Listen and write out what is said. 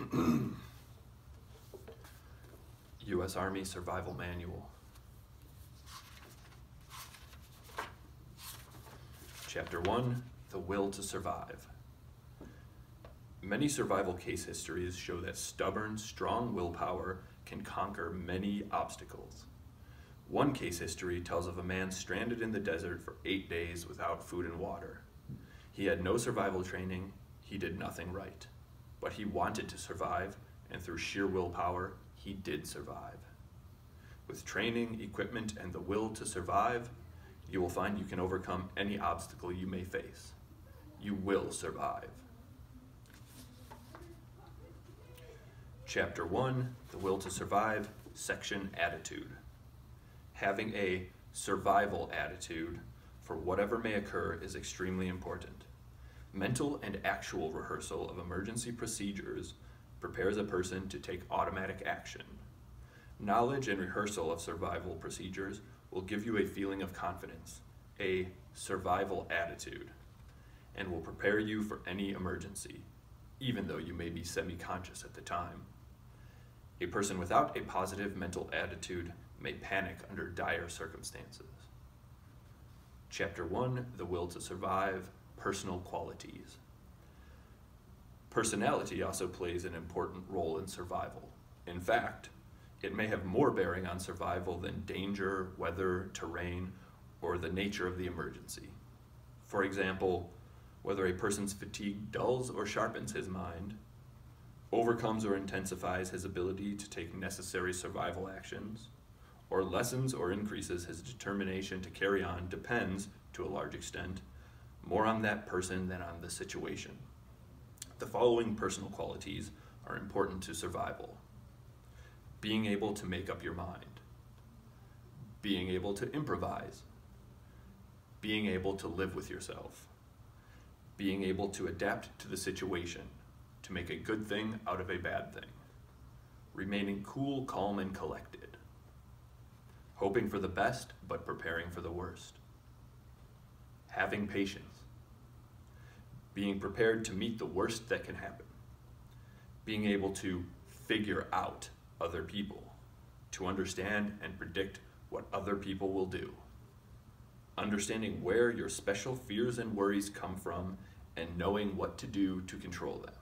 U.S. Army Survival Manual. Chapter 1 The Will to Survive. Many survival case histories show that stubborn, strong willpower can conquer many obstacles. One case history tells of a man stranded in the desert for eight days without food and water. He had no survival training, he did nothing right. But he wanted to survive, and through sheer willpower, he did survive. With training, equipment, and the will to survive, you will find you can overcome any obstacle you may face. You will survive. Chapter 1 The Will to Survive, Section Attitude. Having a survival attitude for whatever may occur is extremely important. Mental and actual rehearsal of emergency procedures prepares a person to take automatic action. Knowledge and rehearsal of survival procedures will give you a feeling of confidence, a survival attitude, and will prepare you for any emergency, even though you may be semi-conscious at the time. A person without a positive mental attitude may panic under dire circumstances. Chapter 1 The Will to Survive Personal Qualities. Personality also plays an important role in survival. In fact, it may have more bearing on survival than danger, weather, terrain, or the nature of the emergency. For example, whether a person's fatigue dulls or sharpens his mind, overcomes or intensifies his ability to take necessary survival actions, or lessens or increases his determination to carry on depends, to a large extent, more on that person than on the situation. The following personal qualities are important to survival. Being able to make up your mind, being able to improvise, being able to live with yourself, being able to adapt to the situation, to make a good thing out of a bad thing, remaining cool, calm, and collected, hoping for the best but preparing for the worst, having patience, being prepared to meet the worst that can happen, being able to figure out other people, to understand and predict what other people will do. Understanding where your special fears and worries come from and knowing what to do to control them.